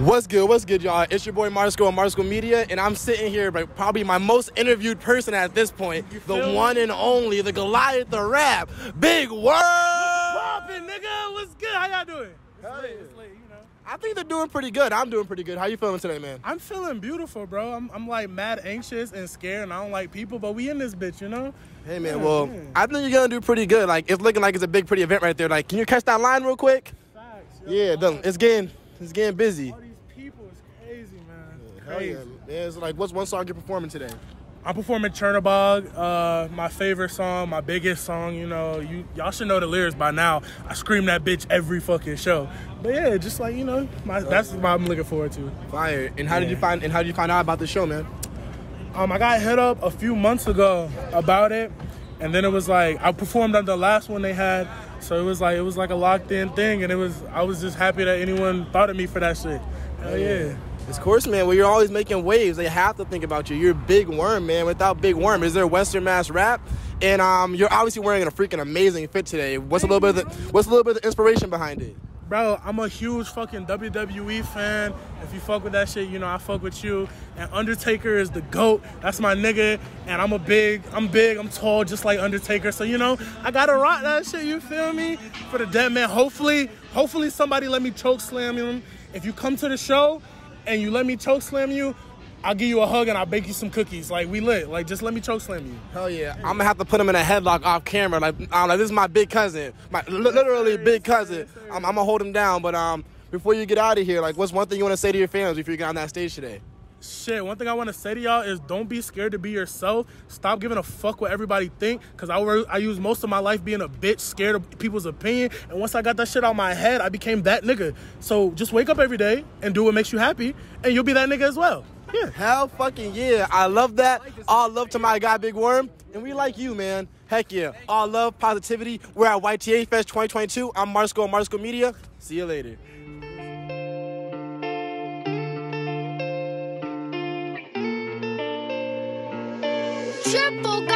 What's good? What's good, y'all? It's your boy Marsco of Marsco Media, and I'm sitting here, by probably my most interviewed person at this point, the one and only, the Goliath, the rap, Big Worm. Poppin', nigga. What's good? How y'all doing? It's late, it's late, you know. I think they're doing pretty good. I'm doing pretty good. How you feeling today, man? I'm feeling beautiful, bro. I'm, I'm like mad anxious and scared, and I don't like people, but we in this bitch, you know? Hey, man. Yeah, Well, yeah. I think you're gonna do pretty good. Like it's looking like it's a big, pretty event right there. Like, can you catch that line real quick? Facts. Yeah, the- it's getting, it's getting busy. Hell crazy. yeah. Yeah, It's like, what's one song you're performing today? I'm performing Chernobog, uh, my favorite song, my biggest song. You know, you y'all should know the lyrics by now. I scream that bitch every fucking show. But yeah, just like you know, my, that's what I'm looking forward to. Fire. And how did you find? And how did you find out about the show, man? Um, I got hit up a few months ago about it, and then it was like I performed on the last one they had, so it was like it was like a locked in thing, and it was I was just happy that anyone thought of me for that shit. Hell yeah. Of course, man. Well, you're always making waves. They have to think about you. You're Big Worm, man. Without Big Worm, is there Western Mass rap? And um, you're obviously wearing a freaking amazing fit today. What's a little bit of the, What's a little bit of inspiration behind it? Bro, I'm a huge fucking WWE fan. If you fuck with that shit, you know I fuck with you. And Undertaker is the GOAT. That's my nigga. And I'm a big, I'm big, I'm tall, just like Undertaker. So you know, I gotta rock that shit, you feel me? For the dead man. Hopefully, hopefully somebody let me choke slam him. If you come to the show and you let me choke slam you, I'll give you a hug and I'll bake you some cookies. Like we lit. Like just let me choke slam you. Hell yeah! I'm gonna have to put him in a headlock off camera. Like, I'm like this is my big cousin, my li- literally big cousin. I'm, I'm gonna hold him down. But um, before you get out of here, like, what's one thing you want to say to your fans before you get on that stage today? Shit, one thing I want to say to y'all is don't be scared to be yourself. Stop giving a fuck what everybody think. Cause I were, I used most of my life being a bitch, scared of people's opinion. And once I got that shit out my head, I became that nigga. So just wake up every day and do what makes you happy, and you'll be that nigga as well. Yeah. Hell fucking yeah. I love that. All love to my guy Big Worm. And we like you, man. Heck yeah. All love, positivity. We're at YTH Fest 2022. I'm Marsco Marsco Media. See you later. triple